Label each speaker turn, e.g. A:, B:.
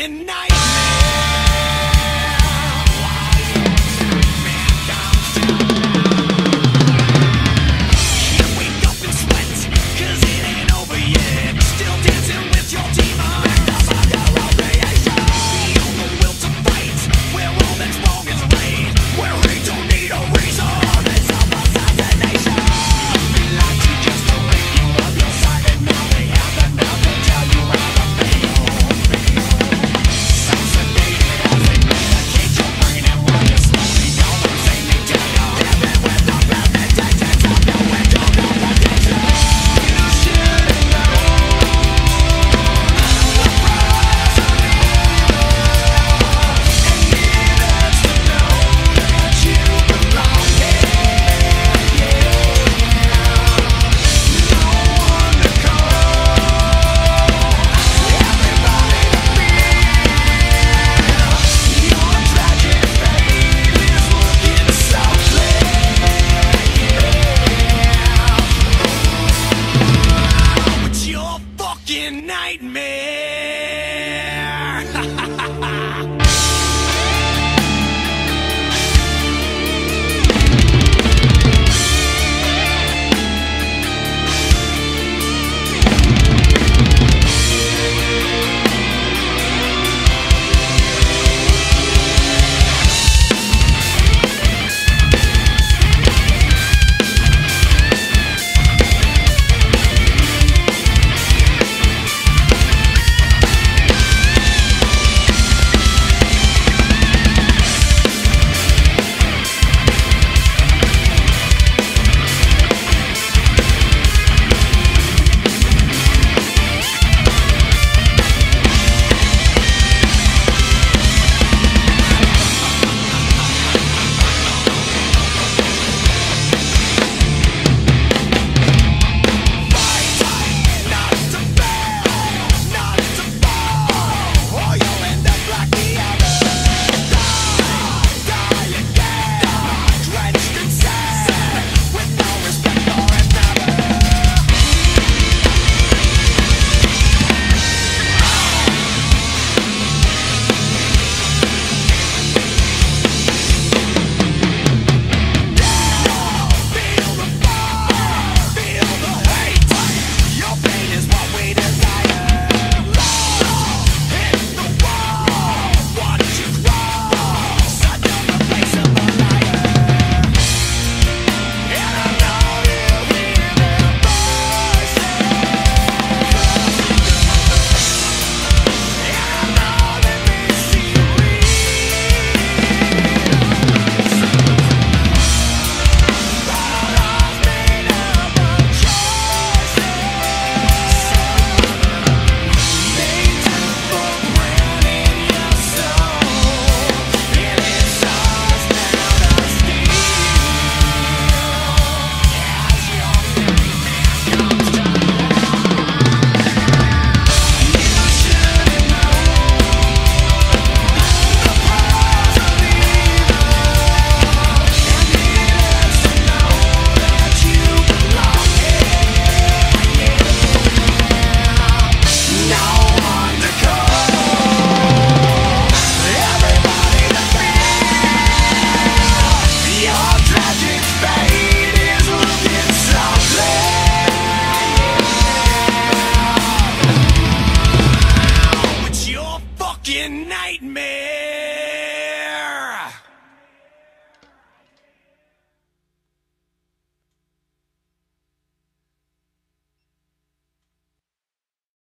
A: enough!